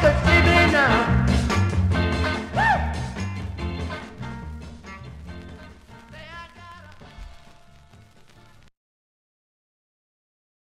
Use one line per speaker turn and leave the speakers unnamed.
'Cause see me now.